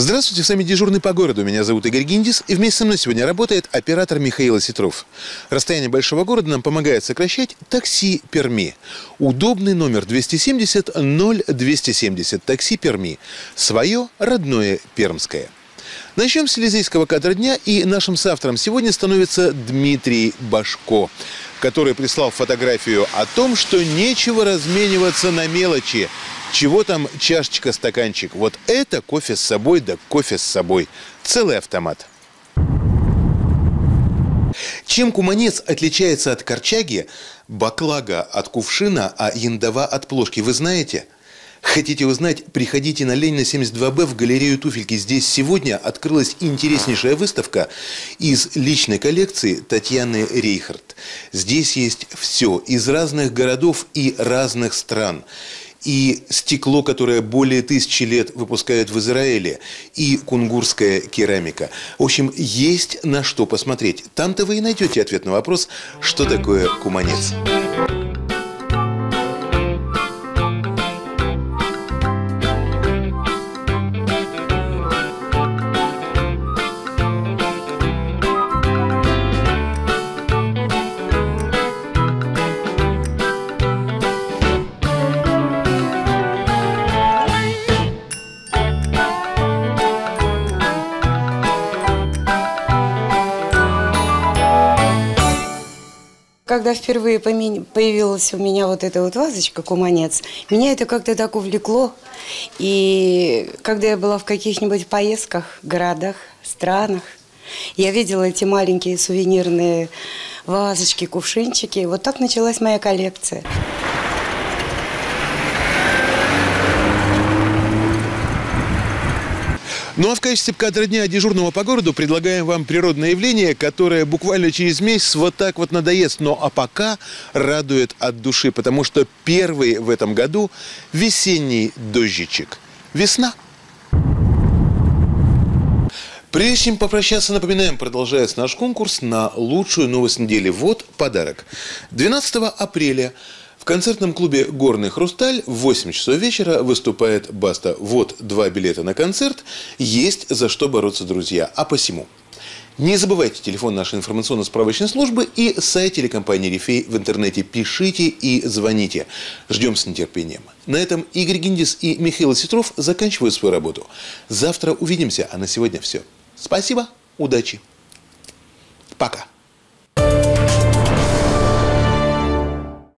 Здравствуйте, с вами дежурный по городу. Меня зовут Игорь Гиндис, и вместе со мной сегодня работает оператор Михаил Ситров. Расстояние большого города нам помогает сокращать такси Перми. Удобный номер 270 0270 такси Перми. Свое родное пермское. Начнем с Елизейского кадра дня, и нашим соавтором сегодня становится Дмитрий Башко, который прислал фотографию о том, что нечего размениваться на мелочи. Чего там чашечка, стаканчик? Вот это кофе с собой, да кофе с собой. Целый автомат. Чем куманец отличается от корчаги, баклага от кувшина, а яндова от плошки, вы знаете – Хотите узнать? Приходите на Ленина 72Б в галерею туфельки. Здесь сегодня открылась интереснейшая выставка из личной коллекции Татьяны Рейхард. Здесь есть все из разных городов и разных стран и стекло, которое более тысячи лет выпускают в Израиле, и кунгурская керамика. В общем, есть на что посмотреть. Там-то вы и найдете ответ на вопрос, что такое куманец. Когда впервые появилась у меня вот эта вот вазочка «Куманец», меня это как-то так увлекло. И когда я была в каких-нибудь поездках, городах, странах, я видела эти маленькие сувенирные вазочки, кувшинчики. Вот так началась моя коллекция. Ну а в качестве кадра дня дежурного по городу предлагаем вам природное явление, которое буквально через месяц вот так вот надоест. Но а пока радует от души, потому что первый в этом году весенний дождичек. Весна. Прежде чем попрощаться, напоминаем, продолжается наш конкурс на лучшую новость недели. Вот подарок. 12 апреля концертном клубе «Горный хрусталь» в 8 часов вечера выступает Баста. Вот два билета на концерт. Есть за что бороться, друзья. А посему... Не забывайте телефон нашей информационно-справочной службы и сайт телекомпании «Рифей» в интернете. Пишите и звоните. Ждем с нетерпением. На этом Игорь Гиндис и Михаил Ситров заканчивают свою работу. Завтра увидимся, а на сегодня все. Спасибо, удачи. Пока.